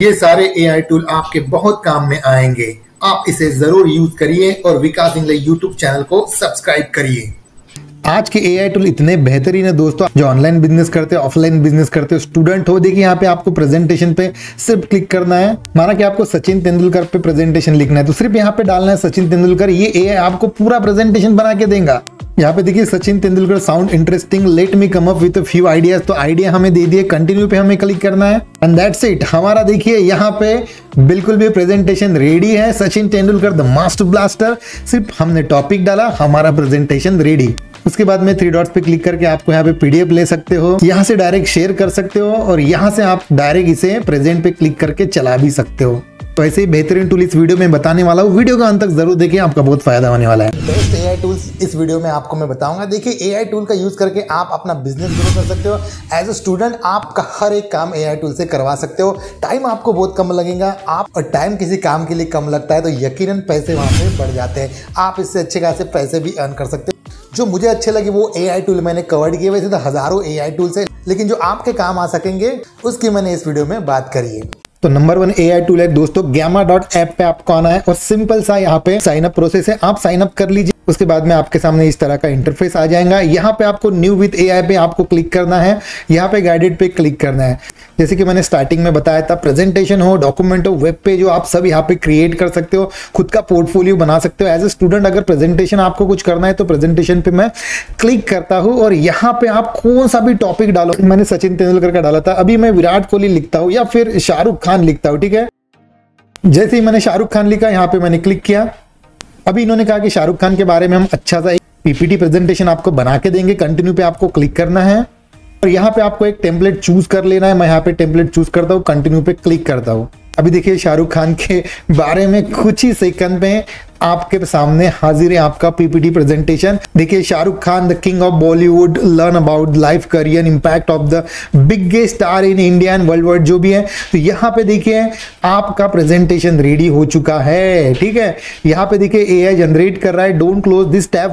ये सारे AI tool आपके बहुत काम में आएँगे। आप इसे ज़रूर यूज़ करिए और विकास इंग्लिश यूट्यूब चैनल को सब्सक्राइब करिए। आज के एआई टूल इतने बेहतरीन है दोस्तों, जो ऑनलाइन बिज़नेस करते हो ऑफलाइन बिज़नेस करते हो। स्टूडेंट हो, देखिए यहाँ पे आपको प्रेजेंटेशन पे सिर्फ़ क्लिक करना है। माना कि आपको सचिन तेंदुलकर पे प्रेजेंटेशन लिखना है तो सिर्फ़ यहाँ पे डालना है सचिन तेंदुलकर। ये एआई आपको पूरा प्रेजेंटेशन बना के देगा। यहाँ पे देखिए Sachin Tendulkar sound interesting let me come up with few ideas तो आइडिया हमें दे दिए कंटिन्यू पे हमें क्लिक करना है। एंड दैट्स इट हमारा देखिए यहाँ पे बिल्कुल भी प्रेजेंटेशन रेडी है। Sachin Tendulkar the master blaster सिर्फ़ हमने टॉपिक डाला, हमारा प्रेजेंटेशन रेडी उसके बाद में थ्री डॉट्स पे क्लिक करके आपको यहाँ पे पीडीएफ ले सकते हो। यहाँ से डायरेक्ट शेयर कर सकते हो और यहाँ से आप डायरेक्ट इसे प्रेजेंट पे क्लिक करके चला भी सकते हो। तो ऐसे ही बेहतरीन टूल इस वीडियो में बताने वाला हूँ। वीडियो का अंत तक ज़रूर देखिए आपका बहुत फ़ायदा होने वाला है। बेस्ट एआई टूल्स इस वीडियो में आपको मैं बताऊँगा। देखिए एआई टूल का यूज़ करके आप अपना बिज़नेस ग्रो कर सकते हो। एज ए स्टूडेंट आपका हर एक काम ए आई टूल से करवा सकते हो। टाइम आपको बहुत कम लगेगा। आप टाइम किसी काम के लिए कम लगता है तो यकीन पैसे वहाँ पे बढ़ जाते हैं। आप इससे अच्छे खासे पैसे भी अर्न कर सकते हो। जो मुझे अच्छे लगे वो ए आई टूल मैंने कवर किए। वैसे तो हज़ारों ए आई टूल्स है, लेकिन जो आपके काम आ सकेंगे, उसकी मैंने इस वीडियो में बात करी है। तो number one A I tool है दोस्तों गैमा डॉट ऐप पे आपको आना है और सिंपल सा यहाँ पे साइन अप प्रोसेस है। आप साइन अप कर लीजिए, उसके बाद में आपके सामने इस तरह का इंटरफेस आ जाएगा। यहाँ पे आपको न्यू विथ ए पे आपको क्लिक करना है, यहाँ पे गाइडेड पे क्लिक करना है। जैसे कि मैंने स्टार्टिंग में बताया था प्रेजेंटेशन हो डॉक्यूमेंट हो वेब पेज हो, आप सब यहाँ पे क्रिएट कर सकते हो, खुद का पोर्टफोलियो बना सकते हो. एज ए स्टूडेंट अगर प्रेजेंटेशन आपको कुछ करना है तो प्रेजेंटेशन पे मैं क्लिक करता हूँ और यहाँ पे आप कौन सा भी टॉपिक डालो. मैंने सचिन तेंदुलकर का डाला था. अभी मैं विराट कोहली लिखता हूँ या फिर शाहरुख खान लिखता हूँ, ठीक है? जैसे ही मैंने शाहरुख खान लिखा, यहाँ पे मैंने क्लिक किया. अभी इन्होंने कहा कि शाहरुख खान के बारे में हम अच्छा सा एक पीपीटी प्रेजेंटेशन आपको बना के देंगे. कंटिन्यू पे आपको क्लिक करना है. और यहाँ पे आपको एक टेम्पलेट चूज़ कर लेना है। मैं यहाँ पे टेम्पलेट चूज़ करता हूँ कंटिन्यू पे क्लिक करता हूँ। अभी देखिए शाहरुख खान के बारे में कुछ ही सेकंड में आपके सामने हाजिर है आपका पीपीटी प्रेजेंटेशन देखिए Shahrukh Khan the king of Bollywood learn about life career impact of the biggest star in India and world world जो भी है। तो यहाँ पे देखिए आपका प्रेजेंटेशन रेडी हो चुका है, ठीक है? यहाँ पे देखिए ए जनरेट कर रहा है। Don't close this tab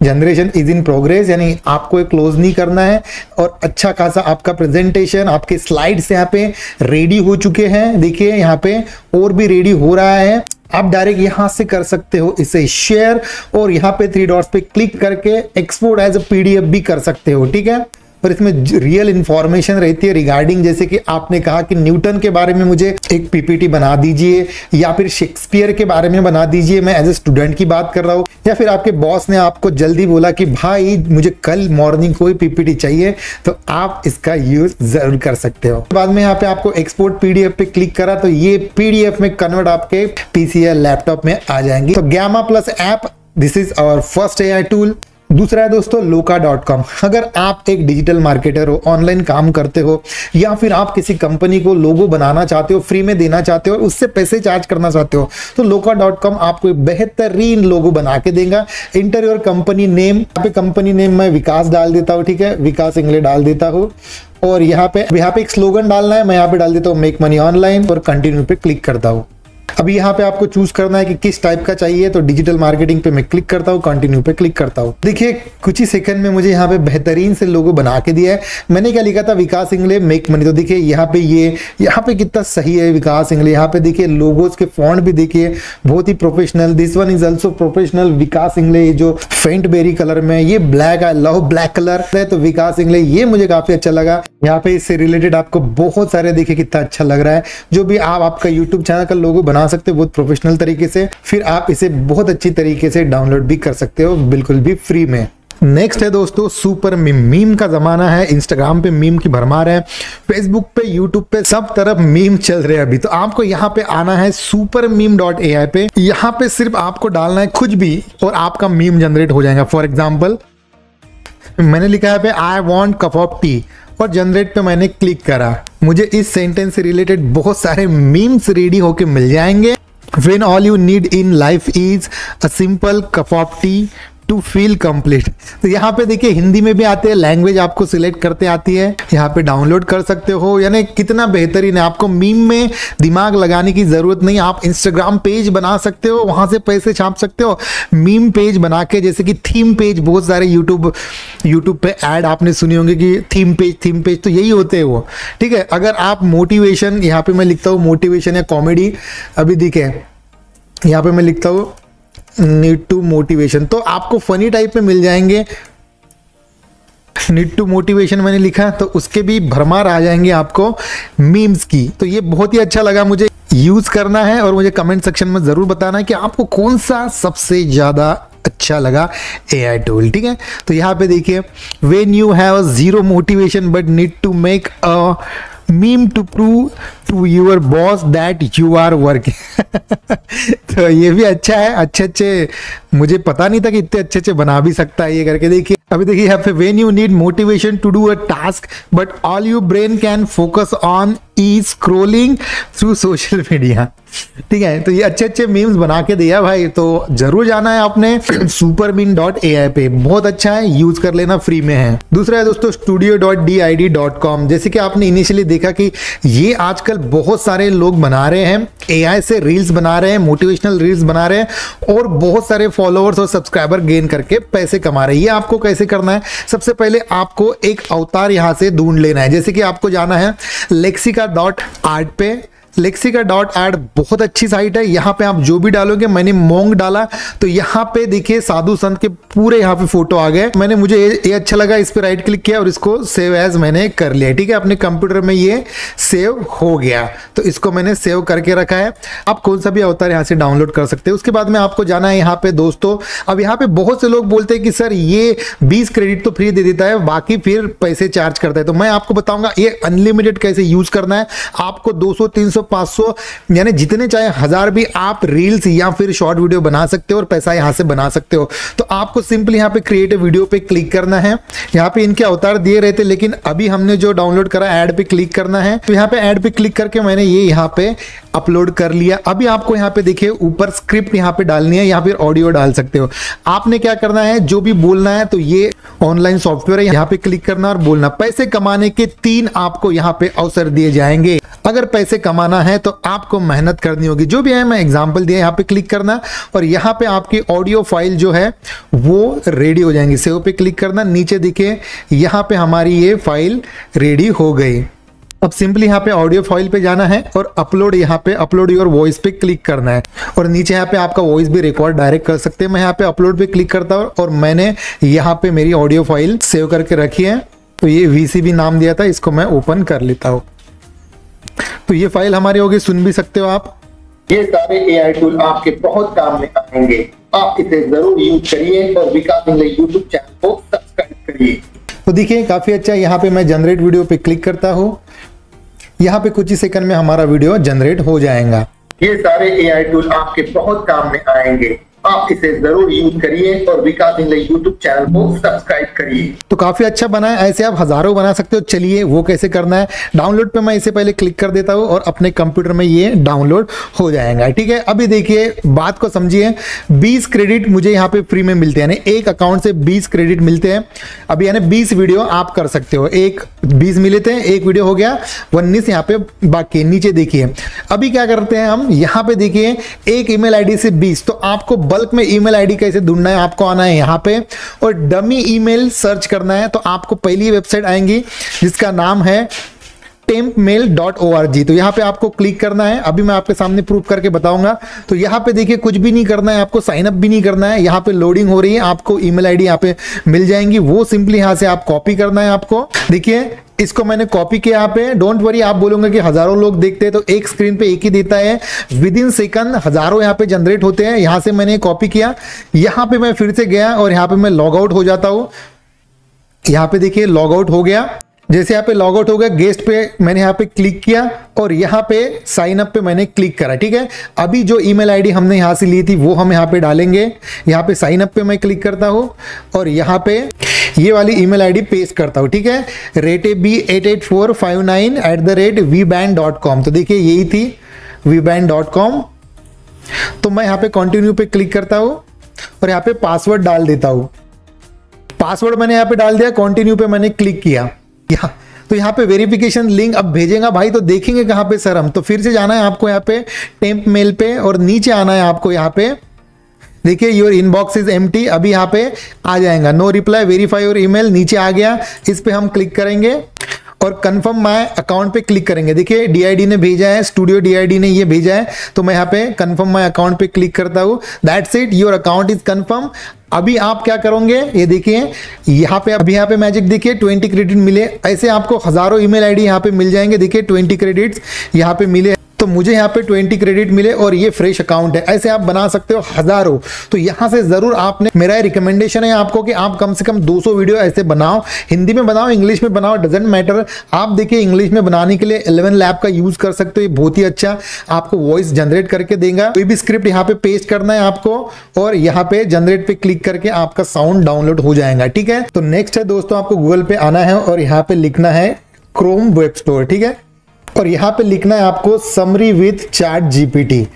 generation is in progress यानी आपको क्लोज नहीं करना है। और अच्छा खासा आपका प्रेजेंटेशन आपके स्लाइड्स यहाँ पे रेडी हो चुके हैं। देखिए, यहाँ पे और भी रेडी हो रहा है। आप डायरेक्ट यहाँ से कर सकते हो इसे शेयर और यहाँ पे थ्री डॉट्स पे क्लिक करके एक्सपोर्ट एज अ पीडीएफ भी कर सकते हो, ठीक है? पर इसमें रियल इंफॉर्मेशन रहती है रिगार्डिंग जैसे कि आपने कहा कि न्यूटन के बारे में मुझे एक पीपीटी बना दीजिए, या फिर शेक्सपियर के बारे में बना दीजिए, मैं एज ए स्टूडेंट की बात कर रहा हूँ, या फिर आपके बॉस ने आपको जल्दी बोला कि, भाई, मुझे कल मॉर्निंग कोई पीपीटी चाहिए। तो आप इसका यूज़ ज़रूर कर सकते हो। बाद में यहाँ पे आपको एक्सपोर्ट पीडीएफ पे क्लिक करा तो ये पीडीएफ में कन्वर्ट आपके पीसीएल लैपटॉप में आ जाएँगे। तो Gamma plus app this is our first AI tool दूसरा है दोस्तों लोका डॉट कॉम अगर आप एक डिजिटल मार्केटर हो ऑनलाइन काम करते हो, या फिर आप किसी कंपनी को लोगो बनाना चाहते हो फ्री में देना चाहते हो, उससे पैसे चार्ज करना चाहते हो तो लोका डॉट कॉम आपको बेहतरीन लोगो बना के देगा। इंटर योर कंपनी नेम यहाँ पे कंपनी नेम मैं विकास डाल देता हूँ, ठीक है? विकास इंग्लिश डाल देता हूँ। और यहाँ पे यहाँ पे एक स्लोगन डालना है, मैं यहाँ पे डाल देता हूँ मेक मनी ऑनलाइन और कंटिन्यू पे क्लिक करता हूँ। अभी यहाँ पे आपको चूज़ करना है कि किस टाइप का चाहिए तो डिजिटल मार्केटिंग पे मैं क्लिक करता हूँ कंटिन्यू पे क्लिक करता हूँ। देखिए, कुछ ही सेकंड में मुझे यहाँ पे बेहतरीन से लोगो बना के दिया है। मैंने क्या लिखा था? विकास इंगले मेक मनी तो देखिए, यहाँ पे ये, यहाँ पे कितना सही है विकास इंगले। यहाँ पे देखिए लोगोज के फॉन्ट भी देखिए, बहुत ही professional this one is also professional Vikas Ingle जो फेंट बेरी कलर में ये black I love black colour है तो विकास इंगले, ये मुझे काफ़ी अच्छा लगा। यहाँ पे इससे रिलेटेड आपको बहुत सारे देखिए कितना अच्छा लग रहा है। जो भी आप, आपका यूट्यूब चैनल का लोगो बना सकते हो बहुत प्रोफेशनल तरीके से। फिर आप इसे बहुत अच्छी तरीके से डाउनलोड भी कर सकते हो, बिल्कुल भी फ्री में। नेक्स्ट है दोस्तों सुपर मीम मीम का जमाना है इंस्टाग्राम पे मीम की भरमार है फेसबुक पे यूट्यूब पे सब तरफ़ मीम चल रहे हैं अभी। तो आपको यहाँ पे आना है सुपर मीम डॉट ए पे। यहाँ पे सिर्फ़ आपको डालना है कुछ भी और आपका मीम जनरेट हो जाएगा। फॉर एग्ज़ाम्पल मैंने लिखा है पे I want cup of tea और जनरेट पे मैंने क्लिक करा। मुझे इस सेंटेंस से रिलेटेड बहुत सारे मीम्स रेडी होके मिल जाएँगे। When all you need in life is a simple cup of tea to feel complete तो यहाँ पे देखिए, हिंदी में भी आते हैं लैंग्वेज आपको सिलेक्ट करते आती है। यहाँ पे डाउनलोड कर सकते हो। यानी कितना बेहतरीन है। आपको मीम में दिमाग लगाने की ज़रूरत नहीं। आप इंस्टाग्राम पेज बना सकते हो, वहाँ से पैसे छाप सकते हो। मीम पेज बना के, जैसे कि थीम पेज बहुत सारे यूट्यूब यूट्यूब पे ऐड आपने सुनी होंगे कि थीम पेज थीम पेज तो यही होते हैं वो। ठीक है? अगर आप मोटिवेशन यहाँ पे मैं लिखता हूँ मोटिवेशन या कॉमेडी अभी दिखे यहाँ पे मैं लिखता हूँ नीड टू मोटिवेशन तो आपको फनी टाइप में मिल जाएँगे। नीड टू मोटिवेशन मैंने लिखा तो उसके भी भरमार आ जाएँगे आपको मीम्स की। तो ये बहुत ही अच्छा लगा मुझे। यूज़ करना है और मुझे कमेंट सेक्शन में ज़रूर बताना है कि आपको कौन सा सबसे ज़्यादा अच्छा लगा ए आई टूल ठीक है? तो यहाँ पे देखिए when you have zero motivation but need to make a meme to prove to your boss that you are working तो ये भी अच्छा है अच्छे अच्छे मुझे पता नहीं था कि इतने अच्छे अच्छे बना भी सकता है ये करके। देखिए, अभी देखिए, यहाँ पे when you need motivation to do a task but all you brain can focus on E scrolling through social media ठीक है? तो ये अच्छे अच्छे मीम्स बना के दिया भाई। तो ज़रूर जाना है आपने सुपरमीन डॉट ए आई पे। बहुत अच्छा है। यूज़ कर लेना फ्री में है। दूसरा है दोस्तों studio dot D I D dot com जैसे कि आपने इनिशियली देखा कि ये आजकल बहुत सारे लोग बना रहे हैं। ए आई से रील्स बना रहे हैं मोटिवेशनल रील्स बना रहे हैं और बहुत सारे फॉलोअर्स और सब्सक्राइबर गेन करके पैसे कमा रहे हैं। ये आपको कैसे करना है? सबसे पहले आपको एक अवतार यहाँ से ढूंढ लेना है। जैसे कि आपको जाना है लेक्सिका डॉट आर्ट पे लेक्सिका डॉट एड बहुत अच्छी साइट है। यहाँ पे आप जो भी डालोगे मैंने मोंग डाला। तो यहाँ पे देखिए साधु संत के पूरे यहाँ पे फ़ोटो आ गए। मैंने मुझे ये, ये अच्छा लगा इस पर राइट क्लिक किया और इसको सेव एज मैंने कर लिया। ठीक है अपने कंप्यूटर में ये सेव हो गया। तो इसको मैंने सेव करके रखा है। आप कौन सा भी अवतार यहाँ से डाउनलोड कर सकते हैं। उसके बाद में आपको जाना है यहाँ पे दोस्तों। अब यहाँ पे बहुत से लोग बोलते हैं कि सर ये बीस क्रेडिट तो फ्री दे देता है बाकी फिर पैसे चार्ज करता है। तो मैं आपको बताऊँगा ये अनलिमिटेड कैसे यूज़ करना है। आपको दो सौ पाँच सौ, यानी जितने चाहे हज़ार भी आप रील्स या फिर शॉर्ट वीडियो बना सकते हो और पैसा यहाँ से बना सकते हो। तो आपको सिंपल यहाँ पे क्रिएट वीडियो पे क्लिक करना है। यहाँ पे इनके अवतार दिए रहते लेकिन अभी हमने जो डाउनलोड करा एड पे क्लिक करना है। तो यहाँ पे एड पे क्लिक करके मैंने ये यहाँ पे अपलोड कर लिया। अभी आपको यहाँ पे देखिए, ऊपर स्क्रिप्ट यहाँ पे डालनी है या फिर ऑडियो डाल सकते हो। आपने क्या करना है, जो भी बोलना है तो ये ऑनलाइन सॉफ्टवेयर है, यहाँ पे क्लिक करना और बोलना। पैसे कमाने के तीन आपको यहाँ पे अवसर दिए जाएँगे। अगर पैसे कमाना है तो आपको मेहनत करनी होगी। जो भी है, मैं एग्जांपल दिया, यहाँ पे क्लिक करना और यहाँ पे आपकी ऑडियो फ़ाइल जो है, वो रेडी हो जाएँगी। सेव पे क्लिक करना, नीचे दिखे, यहाँ पे हमारी ये फ़ाइल रेडी हो गई। अब सिंपली यहाँ पे ऑडियो फ़ाइल पे जाना है और अपलोड यहाँ पे अपलोड योर वॉइस पे क्लिक करना है। और नीचे यहाँ पे आपका वॉइस भी रिकॉर्ड डायरेक्ट कर सकते हैं। मैं यहाँ पे अपलोड पे क्लिक करता हूँ और मैंने यहाँ पे मेरी ऑडियो फ़ाइल सेव करके रखी है। तो ये वीसीबी नाम दिया था, इसको मैं ओपन कर लेता हूँ। तो ये फ़ाइल हमारी होगी सुन भी सकते हो आप। ये सारे एआई टूल आपके बहुत काम में आएँगे। आप इसे ज़रूर यूज़ करिए और विकास यूट्यूब चैनल को सब्सक्राइब करिए। तो देखिए काफ़ी अच्छा यहाँ पे मैं जनरेट वीडियो पे क्लिक करता हूँ। यहाँ पे कुछ ही सेकंड में हमारा वीडियो जनरेट हो जाएगा। ये सारे एआई टूल आपके बहुत काम में आएँगे। आप इसे ज़रूर यूज़ करिए और विकास इंग्लिश यूट्यूब चैनल को सब्सक्राइब करिए। तो काफ़ी अच्छा बना है, ऐसे आप हज़ारों बना सकते हो। चलिए, वो कैसे करना है? डाउनलोड पे मैं इसे पहले क्लिक कर देता हूँ और अपने कंप्यूटर में ये डाउनलोड हो जाएगा। ठीक है, अभी देखिए, बात को समझिए। 20 क्रेडिट मुझे यहाँ पे फ्री में मिलते हैं। एक अकाउंट से 20 क्रेडिट मिलते हैं। अभी यानी 20 वीडियो आप कर सकते हो। एक 20 मिले थे, एक वीडियो हो गया। उन्नीस यहाँ पे बाकी नीचे देखिए। अभी क्या करते हैं हम? यहाँ पे देखिए, एक ईमेल आईडी से 20 तो आपको बल्क में ईमेल आईडी कैसे ढूंढना है, आपको आना है यहाँ पे। और डमी ईमेल सर्च करना है तो आपको पहली वेबसाइट आएँगी, जिसका नाम है tempmail.org तो यहाँ पे आपको क्लिक करना है। अभी मैं आपके सामने प्रूफ करके बताऊँगा। तो यहाँ पे देखिए, कुछ भी नहीं करना है, आपको साइन अप भी नहीं करना है। यहाँ पे लोडिंग हो रही है, आपको ईमेल आईडी यहाँ पे मिल जाएँगी। वो सिंपली यहाँ से आप कॉपी करना है आपको। देखिए इसको मैंने कॉपी किया यहाँ पे। डोंट वरी आप बोलोगे कि हज़ारों लोग देखते हैं तो एक स्क्रीन पे एक ही देता है। विद इन सेकंड हज़ारों यहाँ पे जनरेट होते हैं। यहाँ से मैंने कॉपी किया। यहाँ पे मैं फिर से गया और यहाँ पे मैं लॉग आउट हो जाता हूँ। यहाँ पे देखिए लॉग आउट हो गया। जैसे यहाँ पे लॉग आउट हो गया गेस्ट पे मैंने यहाँ पे क्लिक किया और यहाँ पे साइन अप पे मैंने क्लिक करा, ठीक है? अभी जो ईमेल आईडी हमने यहाँ से ली थी, वो हम यहाँ पे डालेंगे। यहाँ पे साइन अप पे मैं क्लिक करता हूँ और यहाँ पे ये वाली ईमेल आईडी पेस्ट करता हूँ, ठीक है? रेटे B eight eight four five nine at the rate we band dot com तो देखिए, यही थी वी बैंड डॉट कॉम तो मैं यहाँ पे कंटिन्यू पे क्लिक करता हूँ और यहाँ पे पासवर्ड डाल देता हूँ। पासवर्ड मैंने यहाँ पे डाल दिया कंटिन्यू पे मैंने क्लिक किया। यहाँ तो यहाँ पे वेरिफिकेशन लिंक अब भेजेगा। भाई तो देखेंगे कहाँ पे सर हम। तो फिर से जाना है आपको यहाँ पे टेम्प मेल पे और नीचे आना है आपको यहाँ पे। देखिए योर इनबॉक्स इज़ एम अभी यहाँ पे आ जाएगा। No reply verify your email नीचे आ गया। इस पर हम क्लिक करेंगे। और कंफर्म माय अकाउंट पे क्लिक करेंगे। देखिए डीआईडी ने भेजा है स्टूडियो डीआईडी ने ये भेजा है तो मैं यहाँ पे कंफर्म माय अकाउंट पे क्लिक करता हूँ। That's it your account is confirm अभी आप क्या करोगे, ये देखिए, यहाँ पे, अभी यहाँ पे मैजिक देखिए 20 क्रेडिट मिले। ऐसे आपको हज़ारों ईमेल आईडी यहाँ पे मिल जाएँगे। देखिए 20 क्रेडिट्स यहाँ पे मिले। तो मुझे यहाँ पे 20 क्रेडिट मिले और ये फ्रेश अकाउंट है। ऐसे आप बना सकते हो हज़ारों। तो यहाँ से ज़रूर आपने, मेरा रिकमेंडेशन है आपको कि आप कम से कम 200 वीडियो ऐसे बनाओ। हिंदी में बनाओ, इंग्लिश में बनाओ डजेंट मैटर आप देखिए, इंग्लिश में बनाने के लिए इलेवन लैब का यूज़ कर सकते हो। ये बहुत ही अच्छा आपको वॉइस जनरेट करके देगा। कोई भी स्क्रिप्ट यहाँ पे पेस्ट करना है आपको और यहाँ पे जनरेट पे क्लिक करके आपका साउंड डाउनलोड हो जाएगा। ठीक है? तो नेक्स्ट है दोस्तों, आपको गूगल पे आना है और यहाँ पे लिखना है क्रोम वेब स्टोर ठीक है? और यहाँ पे लिखना है आपको समरी विथ चैट जीपीटी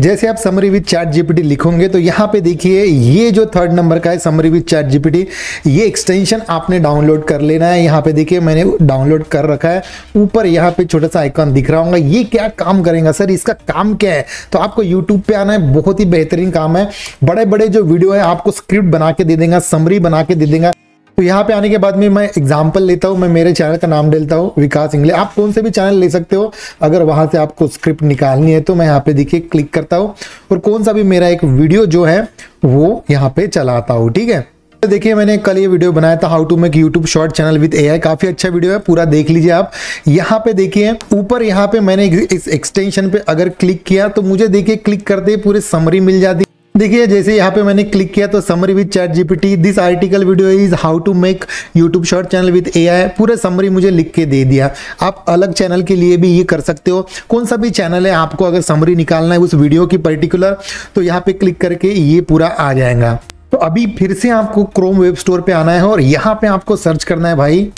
जैसे आप समरी विथ चैट जीपीटी लिखोगे तो यहाँ पे देखिए, ये जो थर्ड नंबर का है समरी विथ चैट जीपीटी ये एक्सटेंशन आपने डाउनलोड कर लेना है। यहाँ पे देखिए, मैंने डाउनलोड कर रखा है। ऊपर यहाँ पे छोटा सा आइकॉन दिख रहा होगा। ये क्या काम करेगा सर? इसका काम क्या है? तो आपको यूट्यूब पे आना है। बहुत ही बेहतरीन काम है। बड़े बड़े जो वीडियो है, आपको स्क्रिप्ट बना के दे देगा समरी बना के दे देगा। तो यहाँ पे आने के बाद में मैं एग्ज़ाम्पल लेता हूँ, मैं मेरे चैनल का नाम डालता हूँ, विकास इंग्लिश आप कौन से भी चैनल ले सकते हो, अगर वहाँ से आपको स्क्रिप्ट निकालनी है तो मैं यहाँ पे देखिए क्लिक करता हूँ, और कौन सा भी मेरा एक वीडियो जो है, वो यहाँ पे चलाता हूँ, ठीक है? तो देखिए, मैंने कल ये वीडियो बनाया था how to make YouTube short channel with AI काफ़ी अच्छा वीडियो है, पूरा देख लीजिए आप। यहाँ पे देखिए, ऊपर यहाँ पे मैंने इस एक्सटेंशन पे अगर क्लिक किया तो मुझे देखिए क्लिक करते पूरे समरी मिल जाती देखिए, जैसे यहाँ पे मैंने क्लिक किया तो summary with chat GPT this article video is how to make YouTube short channel with AI पूरे समरी मुझे लिख के दे दिया। आप अलग चैनल के लिए भी ये कर सकते हो। कौन सा भी चैनल है, आपको अगर समरी निकालना है उस वीडियो की पर्टिकुलर तो यहाँ पे क्लिक करके ये पूरा आ जाएगा। तो अभी फिर से आपको क्रोम वेब स्टोर पे आना है और यहाँ पे आपको सर्च करना है भाई।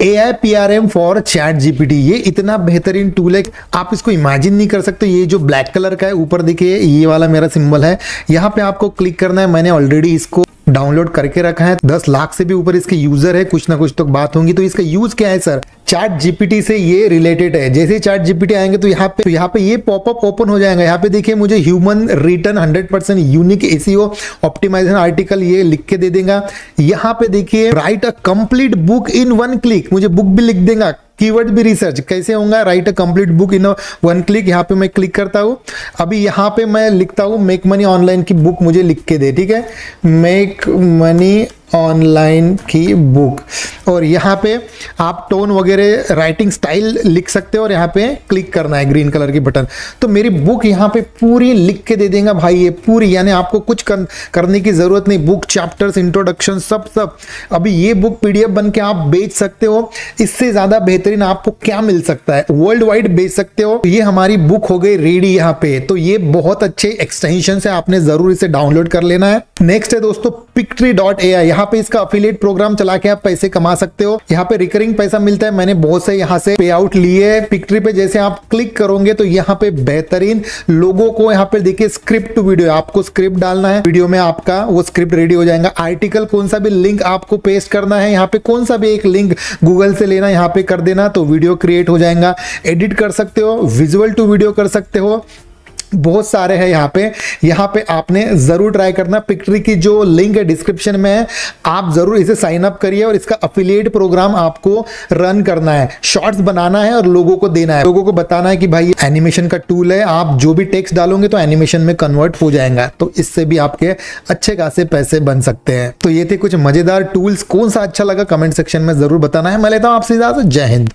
A I P R M for chat GPT ये इतना बेहतरीन टूल है आप इसको इमेजिन नहीं कर सकते। ये जो ब्लैक कलर का है, ऊपर देखिए, ये वाला मेरा सिंबल है। यहाँ पे आपको क्लिक करना है। मैंने ऑलरेडी इसको डाउनलोड करके रखा है, दस लाख से भी ऊपर इसके यूज़र है, कुछ ना कुछ तो बात होंगी। तो इसका यूज़ क्या है सर चैट जीपीटी से ये रिलेटेड है। जैसे ही चैट जीपीटी आएँगे तो यहाँ पे तो यहाँ पे ये पॉपअप ओपन हो जाएगा। यहाँ पे देखिए, मुझे human return 100 percent unique SEO optimization article ये लिख के दे देगा। यहाँ पे देखिए write a complete book in one click मुझे बुक भी लिख देगा। कीवर्ड भी रिसर्च कैसे होगा write a complete book in one click यहाँ पे मैं क्लिक करता हूँ। अभी यहाँ पे मैं लिखता हूँ मेक मनी ऑनलाइन की बुक मुझे लिख के दे, ठीक है? मेक मनी ऑनलाइन की बुक और यहाँ पे आप टोन वगैरह राइटिंग स्टाइल लिख सकते हो और यहाँ पे क्लिक करना है ग्रीन कलर की बटन तो मेरी बुक यहाँ पे पूरी लिख के दे देगा भाई ये पूरी यानी आपको कुछ कर, करने की ज़रूरत नहीं। बुक चैप्टर्स इंट्रोडक्शन सब सब। अभी ये बुक पीडीएफ बन के आप बेच सकते हो। इससे ज़्यादा बेहतरीन आपको क्या मिल सकता है? वर्ल्ड वाइड बेच सकते हो। ये हमारी बुक हो गई रेडी यहाँ पे। तो ये बहुत अच्छे एक्सटेंशन है। आपने ज़रूर इसे डाउनलोड कर लेना है। नेक्स्ट है दोस्तों पिक्ट्री डॉट ए आई यहाँ पे इसका अफिलिएट प्रोग्राम चला के आप पैसे कमा सकते हो। यहाँ पे रिकरिंग पैसा मिलता है। मैंने बहुत से यहाँ से पे आउट लिए पिक्ट्री पे जैसे आप क्लिक करोगे तो यहाँ पे बेहतरीन लोगों को यहाँ पे देखिए स्क्रिप्ट वीडियो आपको स्क्रिप्ट डालना है। वीडियो में आपका वो स्क्रिप्ट रेडी हो जाएगा। आर्टिकल कौन सा भी लिंक आपको पेस्ट करना है। यहाँ पे कौन सा भी एक लिंक गूगल से लेना, यहाँ पे कर देना तो वीडियो क्रिएट हो जाएगा। एडिट कर सकते हो। विजुअल टू वीडियो कर सकते हो। बहुत सारे हैं यहाँ पे। यहाँ पे आपने ज़रूर ट्राई करना। पिक्ट्री की जो लिंक है डिस्क्रिप्शन में है, आप ज़रूर इसे साइन अप करिए और इसका अफिलिएट प्रोग्राम आपको रन करना है। शॉर्ट्स बनाना है और लोगों को देना है। लोगों को बताना है कि भाई एनिमेशन का टूल है। आप जो भी टेक्स्ट डालोगे तो एनिमेशन में कन्वर्ट हो जाएगा। तो इससे भी आपके अच्छे खासे पैसे बन सकते हैं। तो ये थे कुछ मज़ेदार टूल्स कौन सा अच्छा लगा? कमेंट सेक्शन में ज़रूर बताना है। मैं लेता हूँ आपसे जय हिंद।